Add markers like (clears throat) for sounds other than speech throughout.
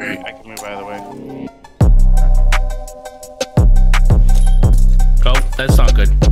I can move out of the way. Oh, that's not good.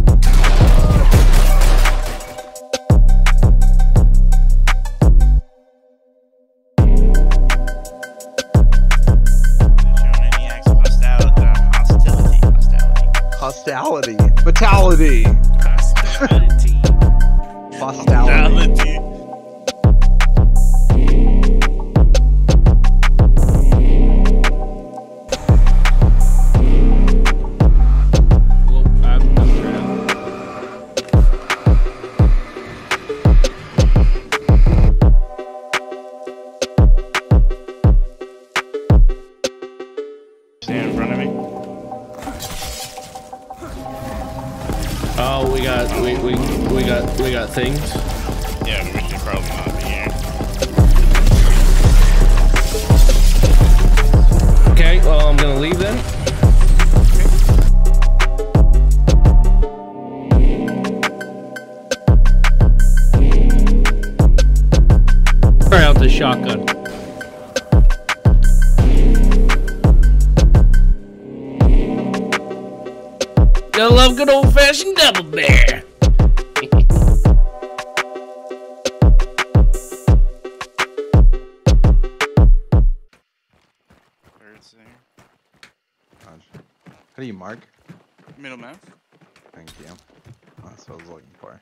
Shotgun. I love good old fashioned double bear. Birds there. How do you mark? Middle mouse. Thank you. That's what I was looking for.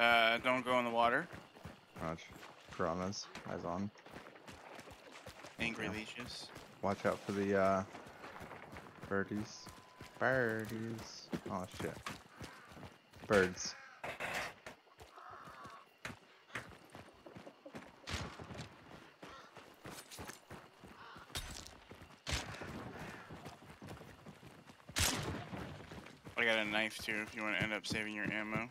Uh, don't go in the water. Watch. Piranhas. Eyes on. Angry Yeah. leashes. Watch out for the uh birdies. Birdies. Oh shit. Birds. I got a knife too if you want to end up saving your ammo.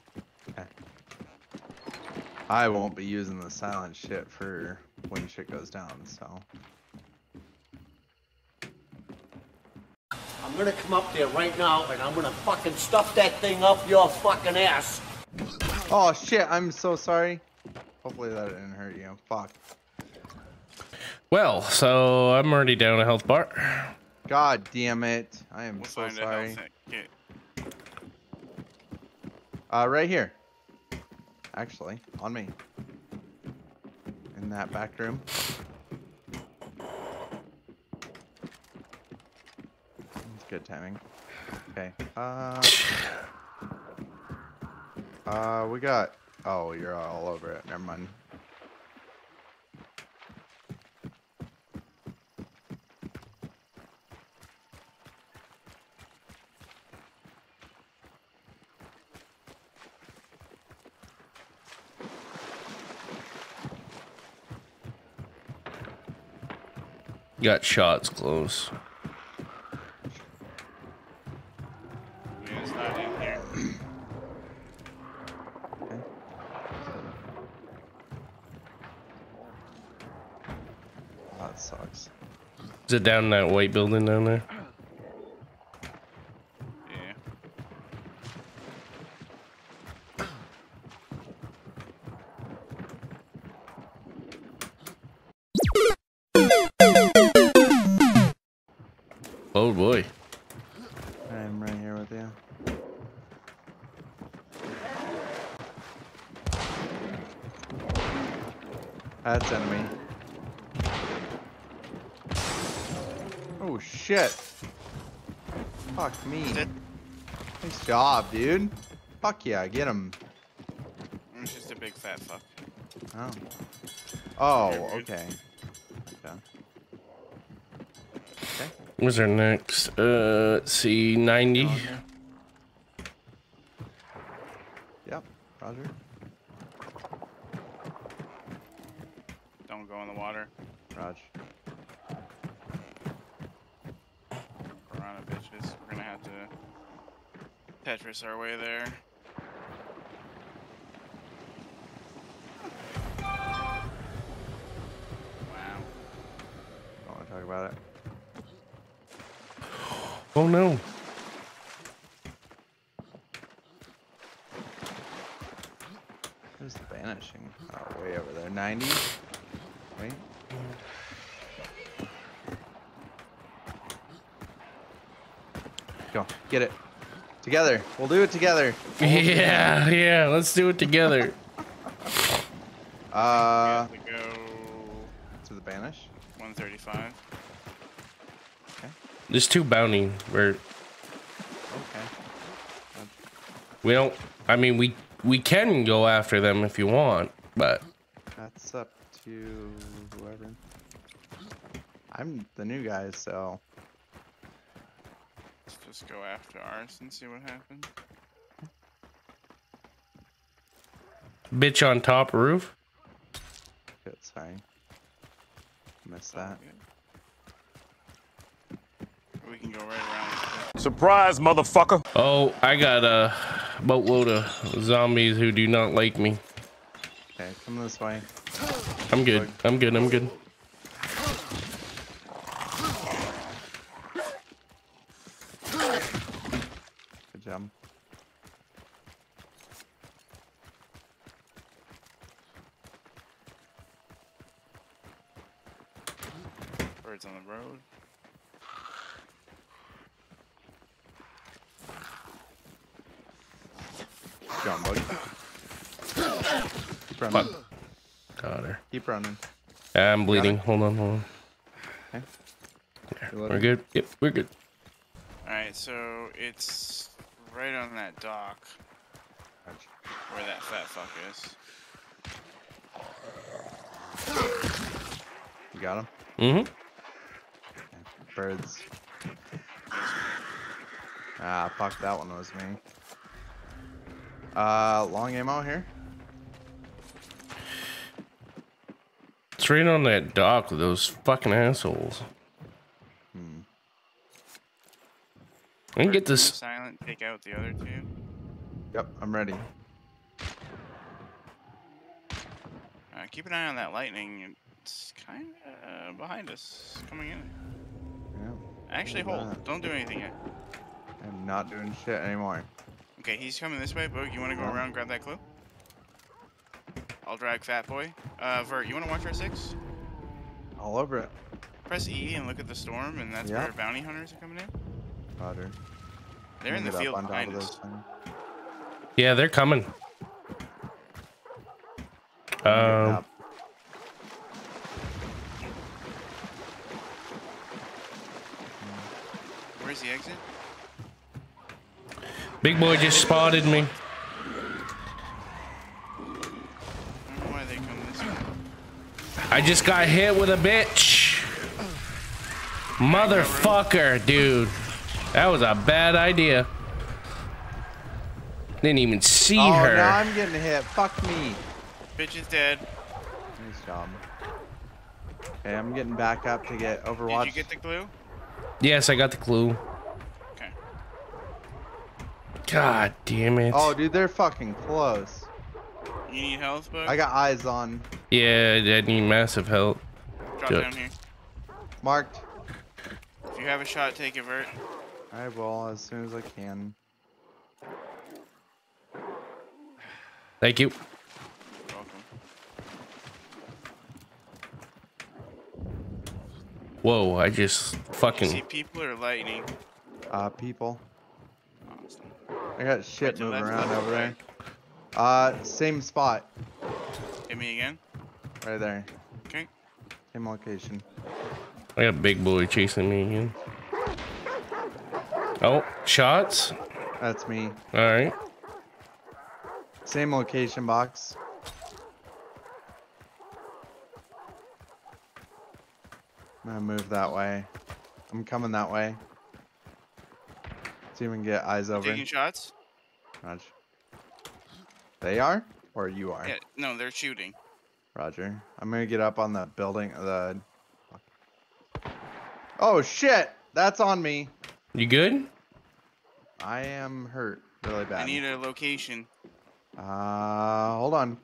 I won't be using the silent shit for when shit goes down, so. I'm gonna come up there right now and I'm gonna fucking stuff that thing up your fucking ass. Oh shit, I'm so sorry. Hopefully that didn't hurt you. Fuck. Well, so I'm already down a health bar. God damn it. I am We'll so sorry. health kit. Uh, right here. Actually, on me. In that back room. That's good timing. Okay. Uh. Uh, we got. Oh, you're all over it. Never mind. Got shots close. Yeah, it's not in here. Okay. That sucks. Is it down in that white building down there? Boy. I'm right here with you. That's enemy. Oh shit. Fuck me. Nice job, dude. Fuck yeah, get him. It's just a big fat fuck. Oh. Oh, Here, dude. okay. Okay. Okay. Where's our next? Uh, let's see, 90. On. Yep, Roger. Don't go in the water. Raj. Piranha bitches. We're gonna have to Tetris our way there. Wow. Don't want to talk about it. Oh no. Where's the banishing? Oh, way over there. 90? Wait. Go. Get it. Together. We'll do it together. (laughs) Yeah, yeah. Let's do it together. Uh, to go to the banish. 135. There's two bounty. Where Okay. we don't. I mean, we we can go after them if you want, but That's up to whoever. I'm the new guy, so Let's just go after ours and see what happens. bitch on top roof. good. Sorry. Missed that. We can go right around. Surprise, motherfucker. Oh, I got a boatload of zombies who do not like me. Okay, come this way. I'm good. I'm good. I'm good. Good job. Birds on the road. Good job, buddy. Keep running. Got her. Keep running. I'm bleeding. Hold on. Hold on. Okay. We're good. Yep, we're good. Alright, so it's right on that dock where that fat fuck is. You got him? Mm-hmm. Birds. Ah, fuck, that one was me. Uh, long ammo here. It's right on that dock with those fucking assholes. Hmm. I can get this. Silent, take out the other two. Yep, I'm ready. Uh, keep an eye on that lightning. It's kind of behind us, coming in. Yeah. Actually, hold. that. Don't do anything yet. I'm not doing shit anymore. Okay, he's coming this way. Boog, you want to go Yeah. around, grab that clue? I'll drag Fat Boy. Uh, Vert, you want to watch our six? All over it. Press E and look at the storm, and that's Yeah. where bounty hunters are coming in. Roger. They're in the field top behind of us. those things. Yeah, they're coming. Um. Where's the exit? big boy just spotted me. I don't know why they come this way. I just got hit with a bitch. Motherfucker, dude. That was a bad idea. Didn't even see Oh, her. now I'm getting hit. Fuck me. Bitch is dead. Nice job. Okay, I'm getting back up to get Overwatch. Did you get the glue? Yes, I got the clue. Okay. God damn it. Oh, dude, they're fucking close. You need health, Boog? I got eyes on. Yeah, I need massive help. Drop Good. down here. Marked. If you have a shot, take it, Vert. I will as soon as I can. Thank you. You're welcome. Whoa, I just You see fucking. people or lightning? Uh, people. Awesome. I got shit to moving around left, over right. there. Uh, same spot. Hit me again. Right there. Okay. Same location. I got big boy chasing me again. Oh, shots? That's me. Alright. Same location box. I'm gonna move that way. I'm coming that way. See if we can get eyes over. Taking shots? Roger. They are? Or you are? Yeah. No, they're shooting. Roger. I'm gonna get up on the building. The. Oh shit! That's on me. You good? I am hurt really bad. I need a location. Uh, hold on.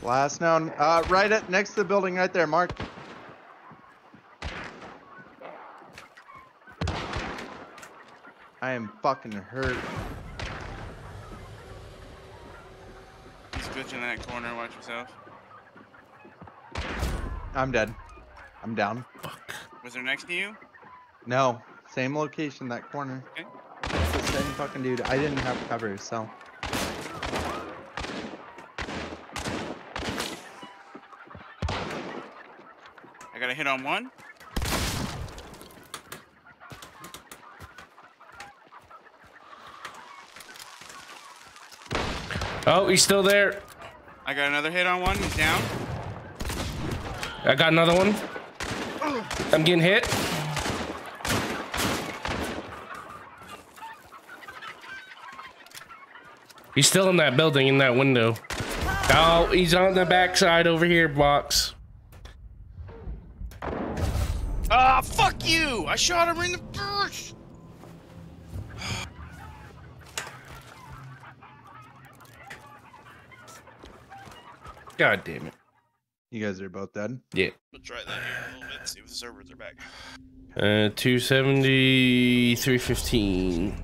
Last known. Uh, right at next to the building, right there, Mark. I am fucking hurt. Bitch in that corner. Watch yourself. I'm dead. I'm down. Fuck. Was there next to you? No, same location, that corner. Okay. It's the same fucking dude. I didn't have cover, so. I got a hit on one. Oh, he's still there. I got another hit on one. He's down. I got another one. I'm getting hit. He's still in that building in that window. Oh, he's on the backside over here, box. Ah, fuck you! I shot him in the first. God damn it. You guys are both dead. Yeah. We'll try that here in a little bit. See if the servers are back. Uh, 270, 315.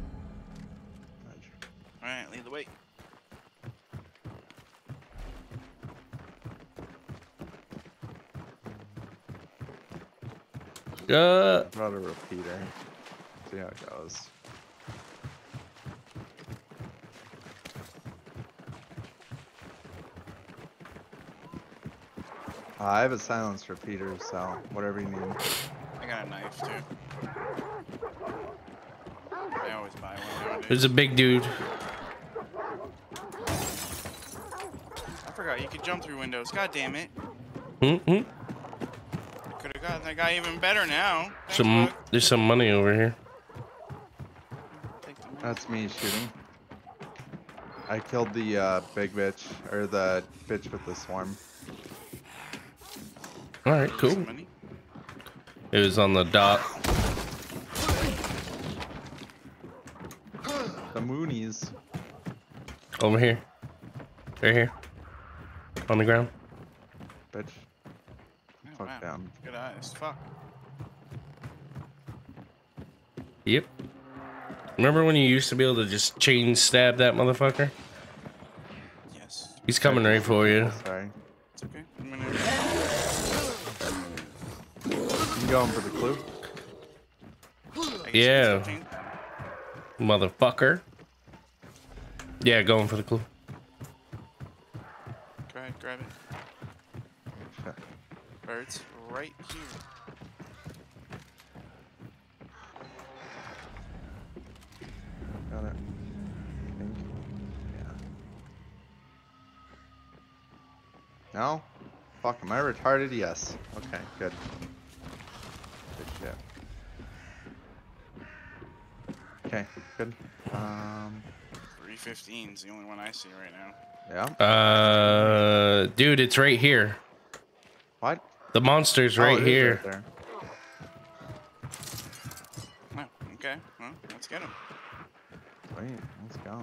All right, lead the way. Uh, Brought a repeater. See how it goes. Uh, I have a silenced repeater, so whatever you need. I got a knife too. I always buy one nowadays. there's a big dude. I forgot you could jump through windows. God damn it! Mm-hmm. Could have gotten that guy even better now. Thanks, Some, bud. there's some money over here. Take the money. That's me shooting. I killed the uh, big bitch, or the bitch with the swarm. All right, cool. It was on the dot. The Moonies. Over here. Right here. On the ground. Bitch. Oh, Fuck wow. them. Good eyes. Fuck. Yep. Remember when you used to be able to just chain stab that motherfucker? Yes. He's coming right for you. Sorry. Going for the clue? Yeah. it's 15. Motherfucker. Yeah, going for the clue. Go ahead, grab it. Shit. Birds right here. Got it. Yeah. No? Fuck, am I retarded? Yes. Okay, good. Good shit. Okay, good. Um, 315 is the only one I see right now. yeah. Uh, dude, it's right here. What? The monster's Oh, right it is here. right there. Oh, okay. Well, let's get him. Wait, let's go.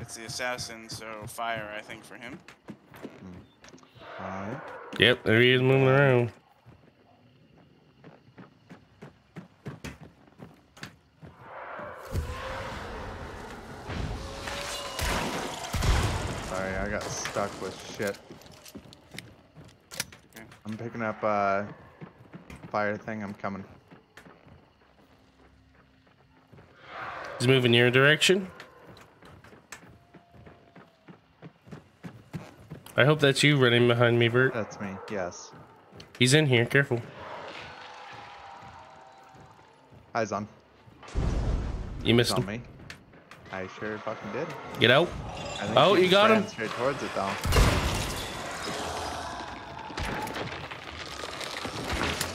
It's the assassin, so fire, I think, for him. Alright. Yep, there he is moving around. Sorry, I got stuck with shit. Okay. I'm picking up a fire thing, I'm coming. He's moving your direction. I hope that's you running behind me, Bert. That's me, yes. He's in here. Careful. Eyes on. You missed him. me. I sure fucking did. Get out. Oh, you got him. Straight towards it though.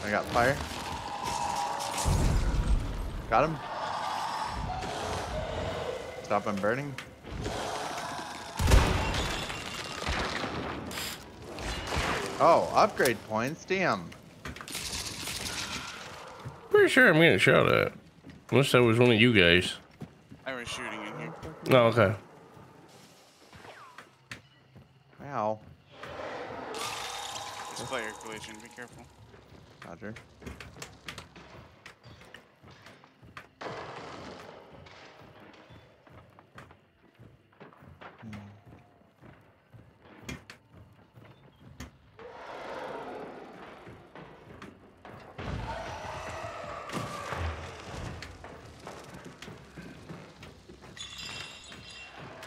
I got fire. Got him. Stop him burning. Oh, upgrade points. Damn. Pretty sure I'm getting shot at. Unless that was one of you guys. I was shooting in here. Oh, okay. Wow. It's player collision. Be careful. Roger.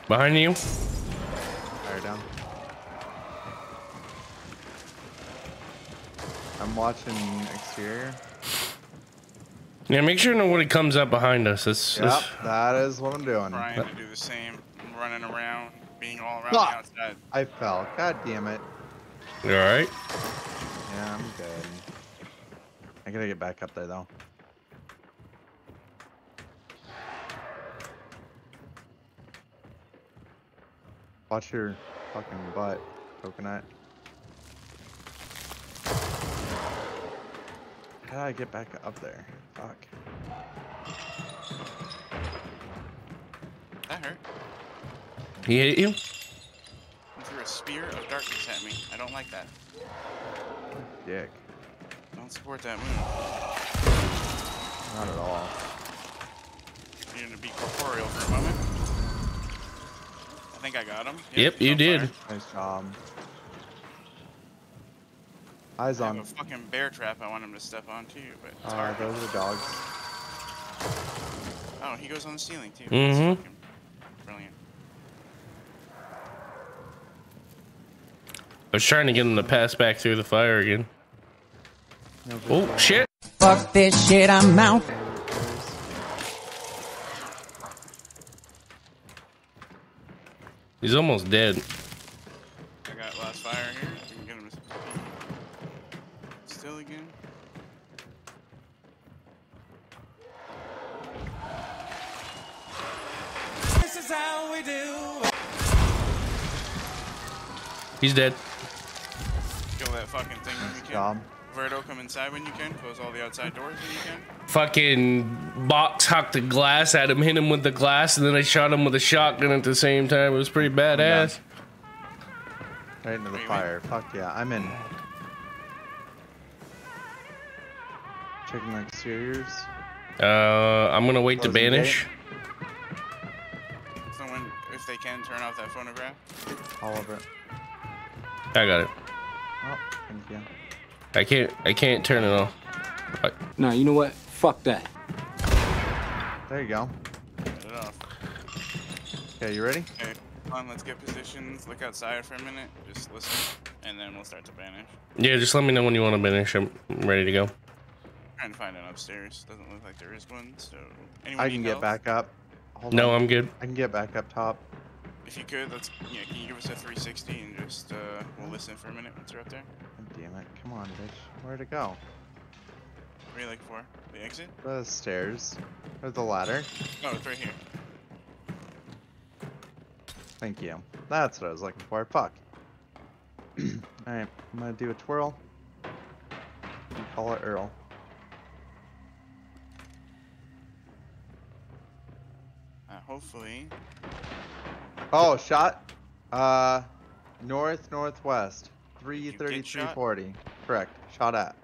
Behind you. Fire down. I'm watching exterior. Yeah, make sure nobody comes up behind us. That's, Yep, that's that is what I'm doing. Trying to do the same, running around, being all around Ah. the outside. I fell. God damn it. you all right. Yeah, I'm good. I gotta get back up there though. Watch your fucking butt, coconut. How did I get back up there? Fuck. That hurt. He hit you. He threw a spear of darkness at me. I don't like that. Dick. Don't support that move. Not at all. You're gonna be corporeal for a moment. I think I got him. Yep, he's you on did. fire. Nice job. Eyes on. I have a fucking bear trap I want him to step on too, but it's Uh, hard. those are dogs. Oh, he goes on the ceiling too. Mm-hmm. That's brilliant. I was trying to get him to pass back through the fire again. No Oh shit! Fuck this shit, I'm out. He's almost dead. I got last fire here. We can get him still again. This is how we do. He's dead. Kill that fucking thing when you Nice can. job. Verto, come inside when you can. Close all the outside doors when you can. Fucking box hucked the glass at him, hit him with the glass, and then I shot him with a shotgun at the same time. It was pretty badass. Right into the Wait, wait. fire. Fuck yeah, I'm in. Checking the exteriors. Uh, I'm gonna wait to Closing banish. Someone, if they can, turn off that phonograph. All over it. I got it. Oh, thank you. I can't. I can't turn it off. I- Nah, you know what? Fuck that. There you go. Turn it off. Okay, you ready? Okay, come on, let's get positions. Look outside for a minute. Just listen, and then we'll start to banish. Yeah, just let me know when you want to banish. I'm ready to go. i Trying to find an upstairs. Doesn't look like there is one. So anyone I can get help? back up. Hold No, on. I'm good. I can get back up top. If you could, let's. Yeah, can you give us a 360 and just uh, we'll listen for a minute once you're up there. God damn it. Come on, bitch. Where'd it go? What are you looking for? The exit? The stairs. Or the ladder. Oh, it's right here. Thank you. That's what I was looking for. Fuck. (clears throat) Alright, I'm gonna do a twirl. And call it Earl. Uh, hopefully. Oh, shot. Uh, north northwest. get 330, 340. Correct. Shot at.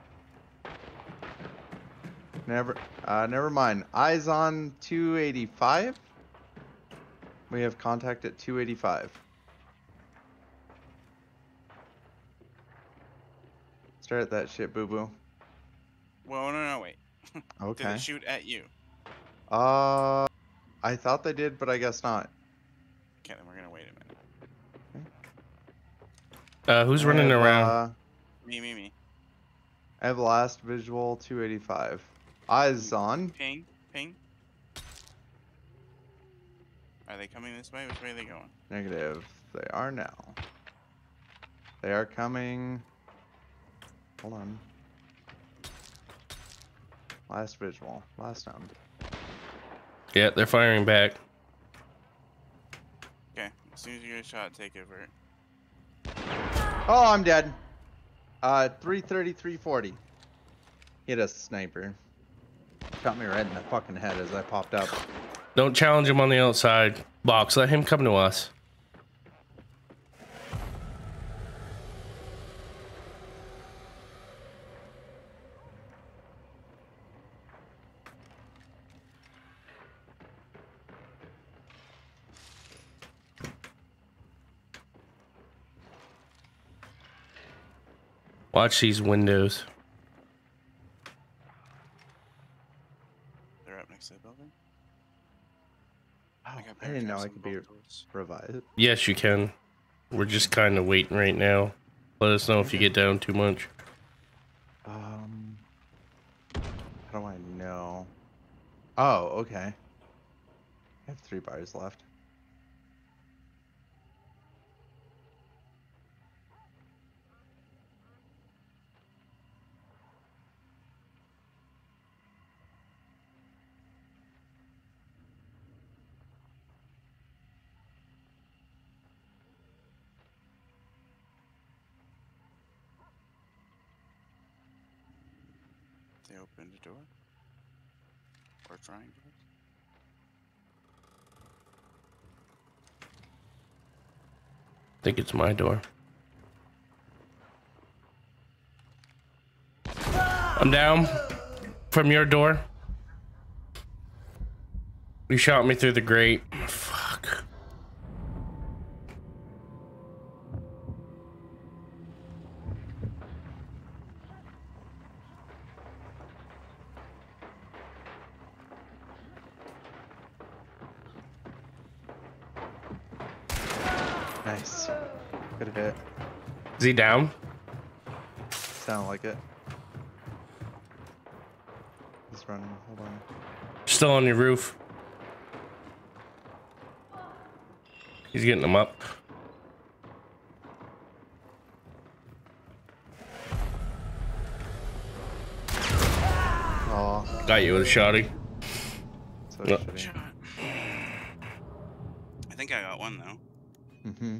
Never. Uh, never mind. Eyes on 285. We have contact at 285. Start that shit, boo boo. Well, no, no, wait. (laughs) Did Okay. it shoot at you? Uh, I thought they did, but I guess not. Okay, then we're gonna wait a minute. Uh, who's I running have, around? Uh, Me, me, me. I have last visual 285. Eyes on. Ping, ping. Are they coming this way? Which way are they going? Negative. They are now. They are coming. Hold on. Last visual. Last sound. Yeah, they're firing back. Okay, as soon as you get a shot, take it, Vert. Oh, I'm dead. Uh, 330, 340. Hit a sniper. Shot me right in the fucking head as I popped up. Don't challenge him on the outside box. Let him come to us. Watch these windows. They're up next to the building. Oh, got I bear didn't know I could be both doors. revived. Yes, you can. We're just kind of waiting right now. Let us know if you get down too much. Um, how do I know? Oh, okay. I have three bars left. They opened a door. Or trying to. I think it's my door. I'm down from your door. You shot me through the grate. Fuck. Nice. Good hit. Is he down? Sound like it. He's running. Hold on. Still on your roof. He's getting them up. Oh, Got you with a shotty. so Yeah. Shot. I think I got one though. Mm-hmm.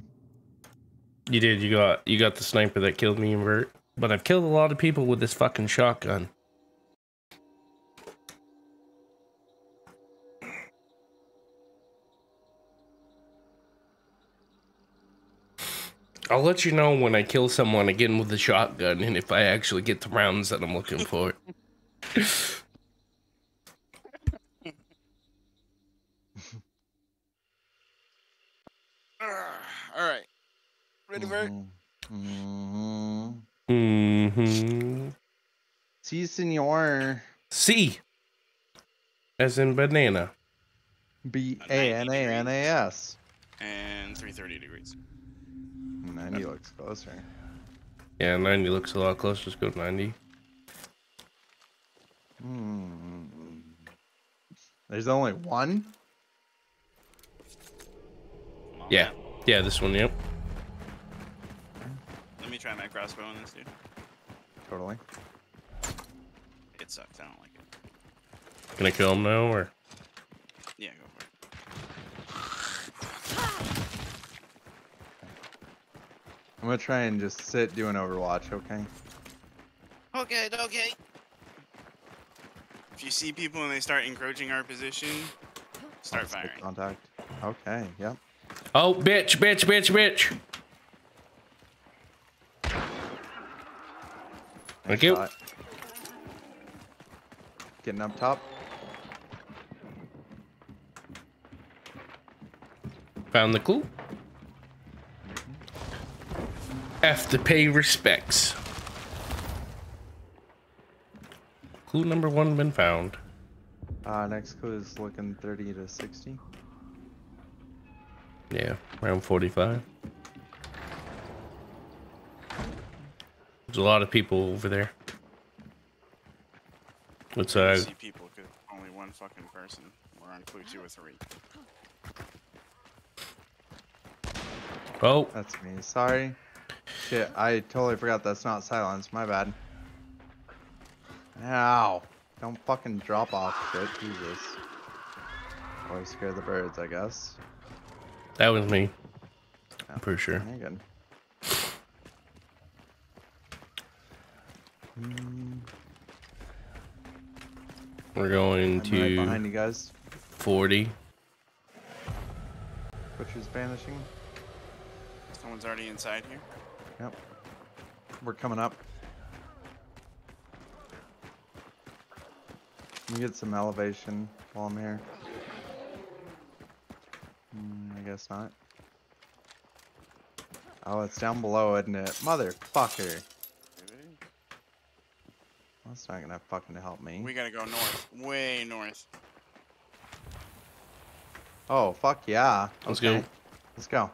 You did. You got you got the sniper that killed me and Bert. But I've killed a lot of people with this fucking shotgun. I'll let you know when I kill someone again with the shotgun and if I actually get the rounds that I'm looking for. (laughs) All right. Ready for it? Mm-hmm. hmm See, senor. C. As in banana. B A N A N A S. And 330 degrees. 90 looks closer. Yeah, 90 looks a lot closer. Let's go 90. Hmm. There's only one? Yeah. Yeah, this one, yep. Let me try my crossbow on this dude. Totally. It sucks. I don't like it. Can I kill him now or? Yeah, go for it. I'm gonna try and just sit doing Overwatch, okay? Okay, okay. If you see people and they start encroaching our position, start firing. Contact. Okay, yep. Oh, bitch, bitch, bitch, bitch. Thank you. Getting up top. Found the clue. F to pay respects. Clue number one been found. Uh, next clue is looking 30 to 60. Yeah, around 45. There's a lot of people over there. What's I uh? see people because only one fucking person. We're on clue two or three. Oh, That's me. Sorry. Shit, I totally forgot that's not silence. My bad. Ow. Don't fucking drop off shit. Jesus. Always scare the birds, I guess. that was me. Yeah. For sure. Very good. We're going I'm right to behind you guys. 40. Butcher's banishing. Someone's already inside here. Yep. We're coming up. Let me get some elevation while I'm here. Hmm, I guess not. Oh, it's down below, isn't it? Motherfucker. That's not gonna fucking help me. We gotta go north, way north. Oh, fuck yeah. Let's go. Let's go.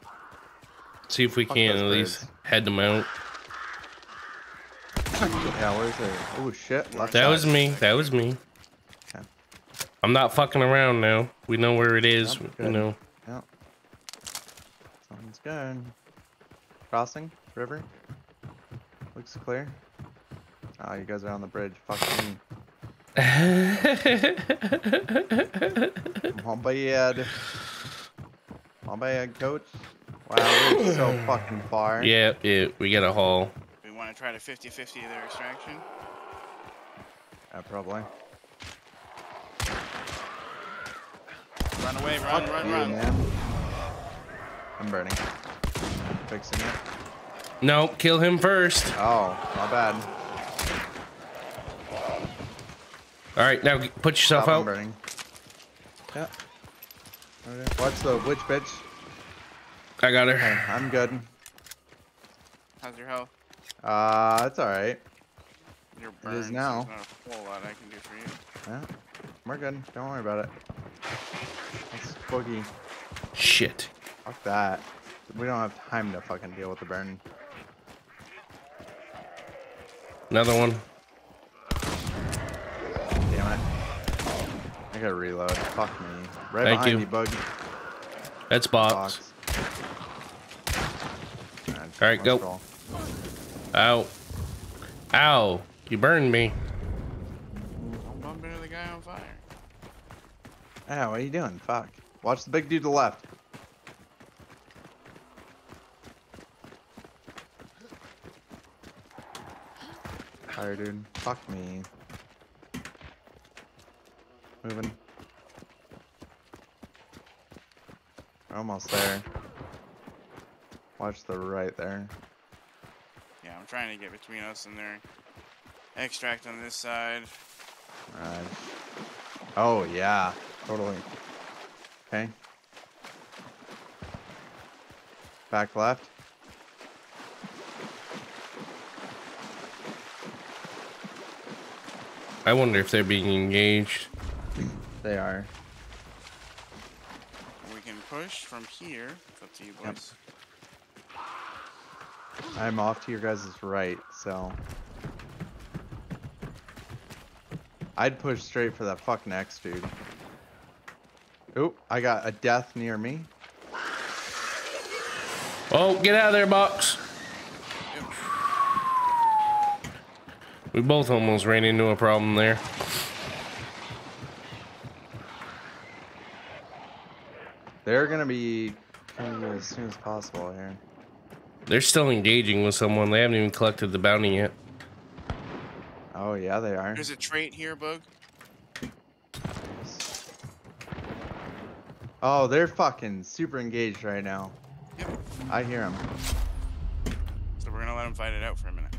See if we Fuck can those at least head them out. Yeah, where's it? Oh shit. Left That side. was me. That was me. Okay. I'm not fucking around now. We know where it is. Yep, you know. Yep. Sounds good. Crossing river. Looks clear. Oh, you guys are on the bridge. Fuck me. (laughs) My bad. My bad, coach. Wow, we're so fucking far. yeah, yeah. We got a hole. We want to try to 50-50 their extraction. Yeah, probably. Run away, run, Fuck run, you, run. man. I'm burning. Fixing it. No, kill him first. Oh, my bad. All right, now put yourself Stop, I'm out. burning. Yeah. Okay. Watch the witch bitch. I got Okay, her. I'm good. How's your health? Uh, it's alright. Your It is burns. now. There's not a whole lot I can do for you. Yeah, we're good. Don't worry about it. That's boogie. Shit. Fuck that. We don't have time to fucking deal with the burn. Another one. I gotta reload. Fuck me. Right Thank behind you. you, bug. That's box. Box. Alright, Alright, go. let's roll. Ow. Ow. You burned me. Don't bump into the guy on fire. Ah, what are you doing? Fuck. Watch the big dude to the left. Fire dude. Fuck me. Moving. We're almost there. Watch the right there. Yeah, I'm trying to get between us and their extract on this side. Alright. Oh, yeah. Totally. Okay. Back left. I wonder if they're being engaged. They are. We can push from here. It's up to you Yep. I'm off to your guys' right, so. I'd push straight for that fucking X, dude. Oop, I got a death near me. Oh, get out of there, box. We both almost ran into a problem there. They're gonna be coming as soon as possible here. They're still engaging with someone. They haven't even collected the bounty yet. Oh, yeah, they are. There's a trait here, Bug. Oh, they're fucking super engaged right now. Yep. I hear them. So we're gonna let them fight it out for a minute.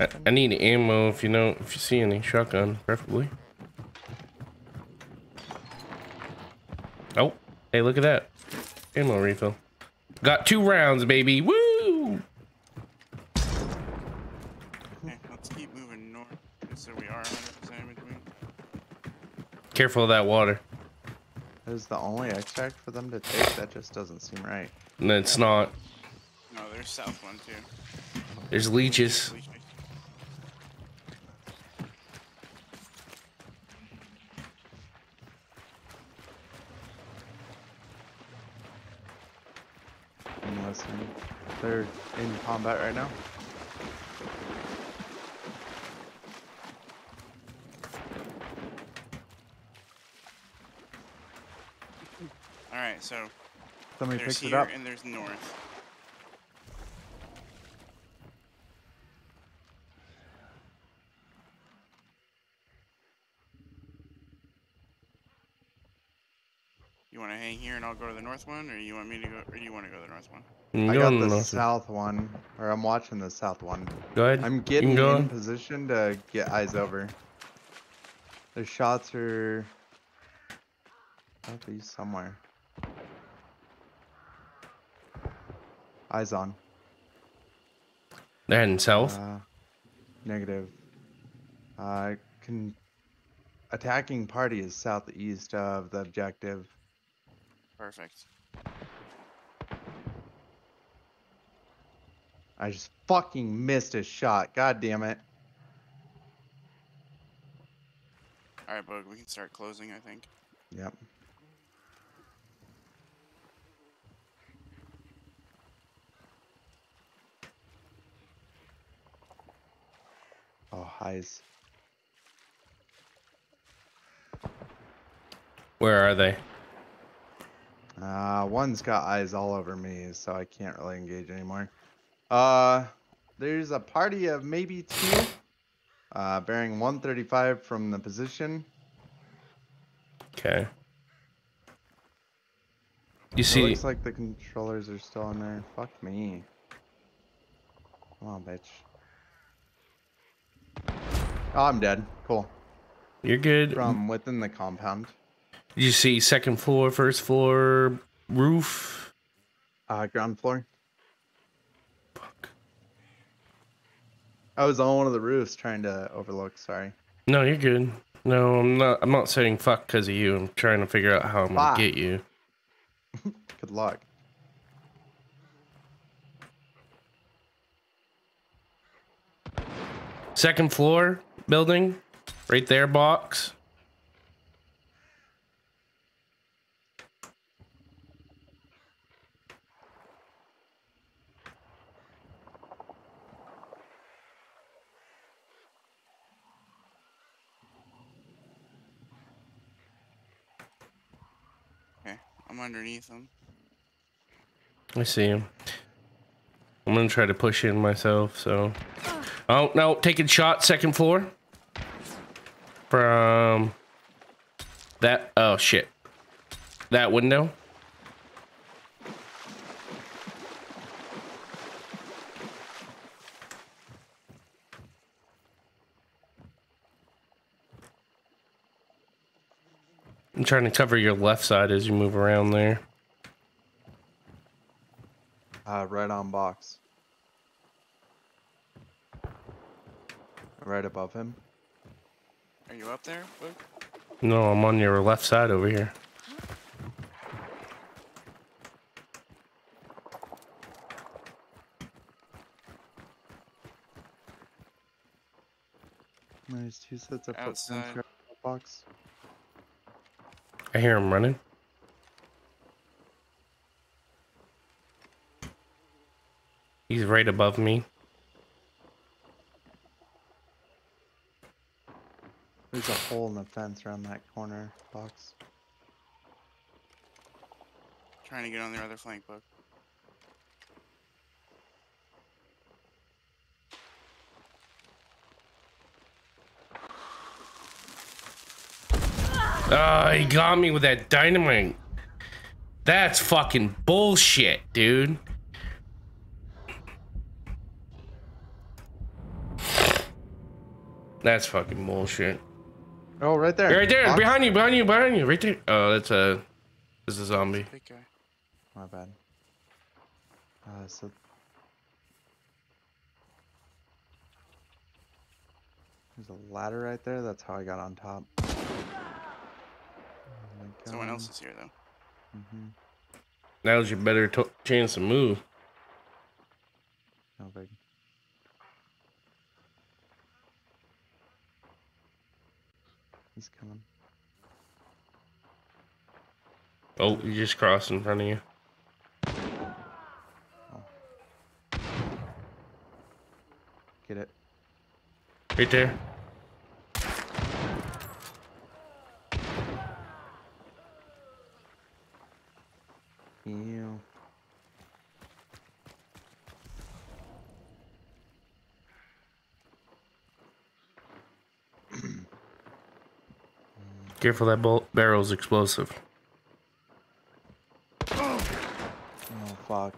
I, I need ammo if you know if you see any shotgun, preferably. Oh, hey, look at that. Ammo refill. Got two rounds, baby. Woo! Okay, let's keep moving north, so we are 100% in between. Careful of that water. Is the only extract for them to take? That just doesn't seem right. No, it's not. No, there's south one too. There's leeches. Leech- I'm listening. They're in combat right now. All right, so Somebody there's picked it here up. and there's north. Want to hang here and I'll go to the north one, or you want me to go, or do you want to go to the north one? I got on the north. south one, or I'm watching the south one. Go ahead. I'm getting can go in position to get eyes over. The shots are southeast somewhere. Eyes on. They're heading south. Uh, negative. Uh, can attacking party is southeast of the objective. Perfect. I just fucking missed a shot. God damn it. All right, Bug, we can start closing, I think. Yep. Oh, highs. Where are they? Uh, one's got eyes all over me, so I can't really engage anymore. Uh, there's a party of maybe two, uh, bearing 135 from the position. Okay. You It see, looks like the controllers are still in there. Fuck me. Come on, bitch. Oh, I'm dead. Cool. you're good. From within the compound. You see second floor, first floor, roof. Uh, ground floor. Fuck. I was on one of the roofs trying to overlook. Sorry. No, you're good. No, I'm not. I'm not saying fuck because of you. I'm trying to figure out how I'm gonna get you. (laughs) Good luck. Second floor building, right there, box. Okay, I'm underneath them. I see him. I'm gonna try to push in myself. So, oh no, taking shot, second floor from that. Oh shit, that window. I'm trying to cover your left side as you move around there. Uh, right on box. Right above him. Are you up there, Bug? No, I'm on your left side over here. There's two sets of footprints Outside. right the box. I hear him running. He's right above me. There's a hole in the fence around that corner box. Trying to get on the other flank, Bug. Oh, he got me with that dynamite. That's fucking bullshit, dude. That's fucking bullshit. Oh, right there. Right there, Box? behind you, behind you, behind you, right there. Oh, that's a, that's a zombie. Big guy. My bad. Uh, so. There's a ladder right there. That's how I got on top. Oh my Someone God. else is here, though. Mm-hmm. Now's your better to chance to move. No big. He's coming. Oh, he just crossed in front of you. Get it. Right there. Ew. (clears throat) Careful, that bolt barrel's explosive. Oh fuck.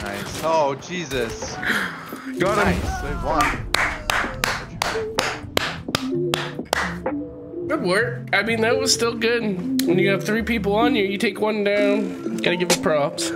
Nice. Oh Jesus. Got him. Nice. Good work. I mean, that was still good. When you have three people on you, you take one down. Gotta give it props.